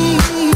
me.